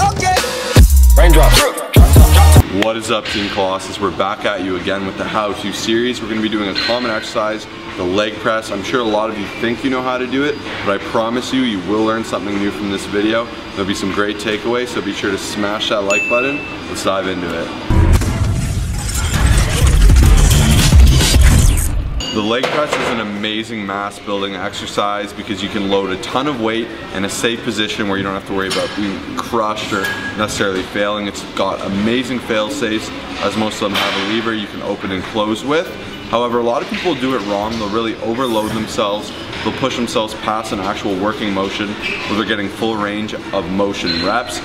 Okay. Raindrop. Raindrops. What is up Team Colossus? We're back at you again with the how-to series. We're going to be doing a common exercise, the leg press. I'm sure a lot of you think you know how to do it, but I promise you, you will learn something new from this video. There'll be some great takeaways, so be sure to smash that like button. Let's dive into it. The leg press is an amazing mass building exercise because you can load a ton of weight in a safe position where you don't have to worry about being crushed or necessarily failing. It's got amazing fail safes as most of them have a lever you can open and close with. However, a lot of people do it wrong. They'll really overload themselves. They'll push themselves past an actual working motion where they're getting full range of motion reps.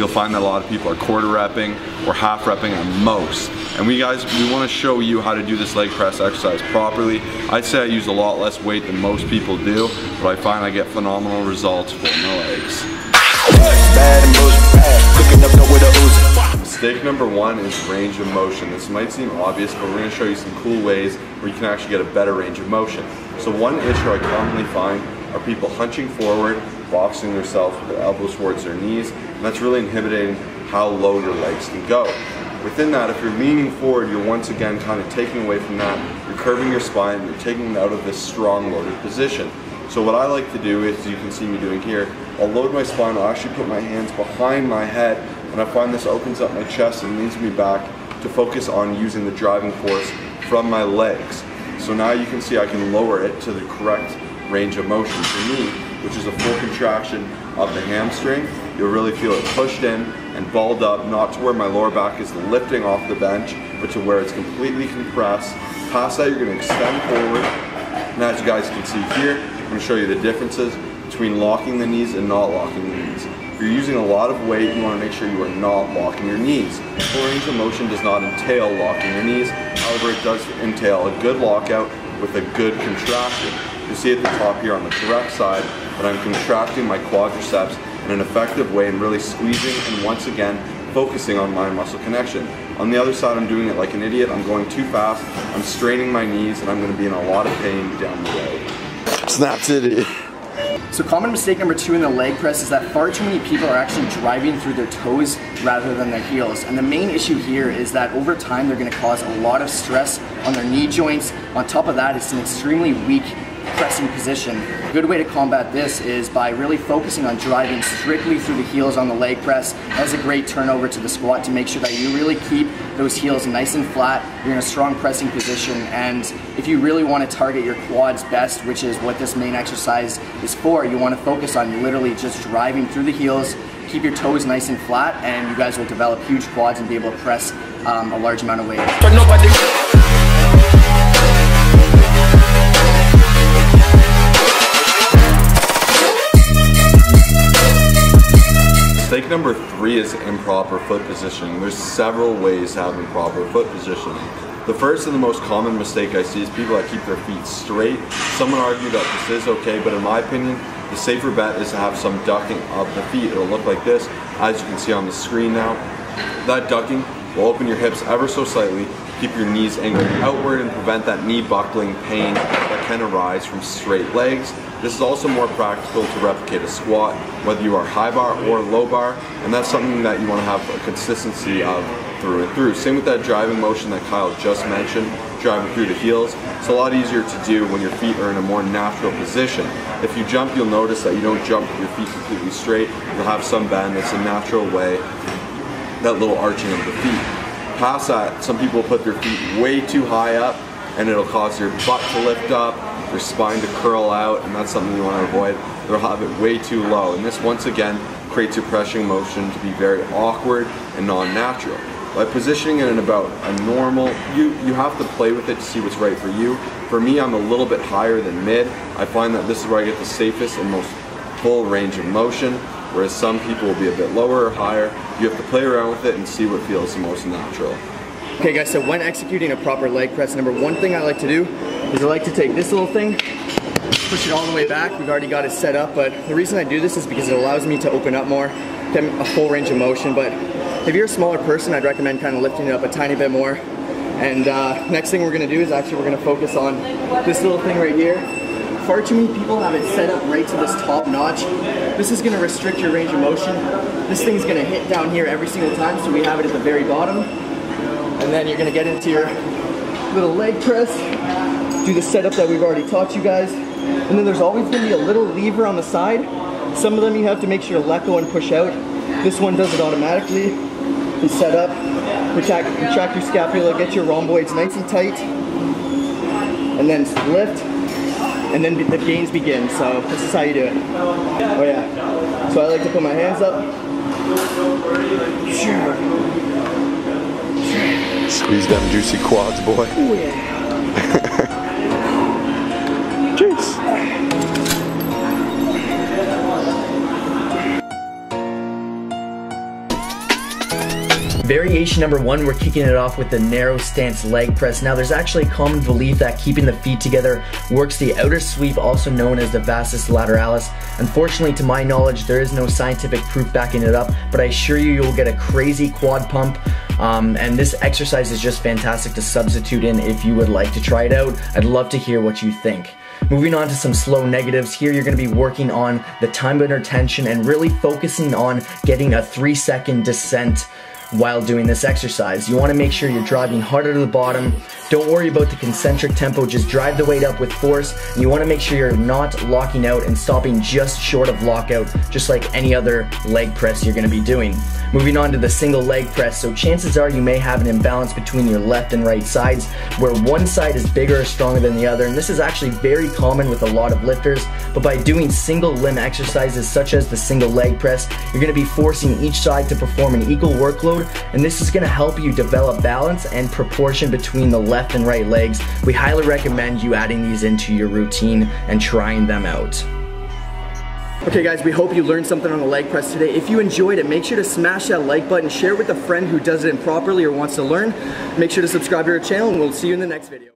You'll find that a lot of people are quarter repping or half repping at most. And we guys, we wanna show you how to do this leg press exercise properly. I'd say I use a lot less weight than most people do, but I find I get phenomenal results for my legs. Mistake number one is range of motion. This might seem obvious, but we're gonna show you some cool ways where you can actually get a better range of motion. So one issue I commonly find are people hunching forward, boxing themselves with their elbows towards their knees, that's really inhibiting how low your legs can go. Within that, if you're leaning forward, you're once again kind of taking away from that. You're curving your spine, you're taking it out of this strong loaded position. So what I like to do is, you can see me doing here, I'll load my spine, I'll actually put my hands behind my head, and I find this opens up my chest and leads me back to focus on using the driving force from my legs. So now you can see I can lower it to the correct range of motion for me, which is a full contraction of the hamstring. You'll really feel it pushed in and balled up, not to where my lower back is lifting off the bench, but to where it's completely compressed. Past that, you're gonna extend forward. And as you guys can see here, I'm gonna show you the differences between locking the knees and not locking the knees. If you're using a lot of weight, you wanna make sure you are not locking your knees. Full range of motion does not entail locking your knees. However, it does entail a good lockout with a good contraction. You see at the top here on the correct side that I'm contracting my quadriceps in an effective way and really squeezing and once again focusing on mind muscle connection. On the other side I'm doing it like an idiot, I'm going too fast, I'm straining my knees and I'm going to be in a lot of pain down the road. Snap City. So common mistake number two in the leg press is that far too many people are actually driving through their toes rather than their heels. And the main issue here is that over time they're gonna cause a lot of stress on their knee joints. On top of that, it's an extremely weak pressing position. A good way to combat this is by really focusing on driving strictly through the heels on the leg press. That's a great turnover to the squat to make sure that you really keep those heels nice and flat. You're in a strong pressing position and if you really want to target your quads best, which is what this main exercise is for, you want to focus on literally just driving through the heels, keep your toes nice and flat and you guys will develop huge quads and be able to press um, a large amount of weight. Number three is improper foot positioning. There's several ways to have improper foot positioning. The first and the most common mistake I see is people that keep their feet straight. Some would argue that this is okay, but in my opinion, the safer bet is to have some ducking of the feet. It'll look like this, as you can see on the screen now. That ducking will open your hips ever so slightly, keep your knees angled outward and prevent that knee buckling pain that can arise from straight legs. This is also more practical to replicate a squat, whether you are high bar or low bar, and that's something that you want to have a consistency of through and through. Same with that driving motion that Kyle just mentioned, driving through the heels. It's a lot easier to do when your feet are in a more natural position. If you jump, you'll notice that you don't jump with your feet completely straight. You'll have some bend. It's a natural way, that little arching of the feet. That, some people put their feet way too high up and it'll cause your butt to lift up, your spine to curl out, and that's something you want to avoid. They'll have it way too low, and this once again creates your pressing motion to be very awkward and non-natural. By positioning it in about a normal, you, you have to play with it to see what's right for you. For me, I'm a little bit higher than mid. I find that this is where I get the safest and most full range of motion, whereas some people will be a bit lower or higher. You have to play around with it and see what feels the most natural. Okay guys, so when executing a proper leg press, number one thing I like to do is I like to take this little thing, push it all the way back. We've already got it set up, but the reason I do this is because it allows me to open up more, get a full range of motion. But if you're a smaller person, I'd recommend kind of lifting it up a tiny bit more. And uh, next thing we're gonna do is actually we're gonna focus on this little thing right here. Far too many people have it set up right to this top notch. This is gonna restrict your range of motion. This thing's gonna hit down here every single time, so we have it at the very bottom. And then you're gonna get into your little leg press, do the setup that we've already taught you guys. And then there's always gonna be a little lever on the side. Some of them you have to make sure to let go and push out. This one does it automatically. You set up, retract, retract your scapula, get your rhomboids nice and tight, and then lift, and then the gains begin. So this is how you do it. Oh yeah. So I like to put my hands up. Squeeze them juicy quads, boy. Oh yeah. Jeez. Variation number one, we're kicking it off with the narrow stance leg press. Now there's actually a common belief that keeping the feet together works the outer sweep, also known as the vastus lateralis. Unfortunately, to my knowledge, there is no scientific proof backing it up, but I assure you, you'll get a crazy quad pump. Um, and this exercise is just fantastic to substitute in if you would like to try it out. I'd love to hear what you think. Moving on to some slow negatives, here you're gonna be working on the time under tension and really focusing on getting a three second descent while doing this exercise. You wanna make sure you're driving harder to the bottom. Don't worry about the concentric tempo, just drive the weight up with force. You wanna make sure you're not locking out and stopping just short of lockout, just like any other leg press you're gonna be doing. Moving on to the single leg press, so chances are you may have an imbalance between your left and right sides, where one side is bigger or stronger than the other, and this is actually very common with a lot of lifters, but by doing single limb exercises such as the single leg press, you're gonna be forcing each side to perform an equal workload, and this is gonna help you develop balance and proportion between the left and right legs. We highly recommend you adding these into your routine and trying them out. Okay guys, we hope you learned something on the leg press today. If you enjoyed it, make sure to smash that like button, share it with a friend who does it improperly or wants to learn. Make sure to subscribe to our channel and we'll see you in the next video.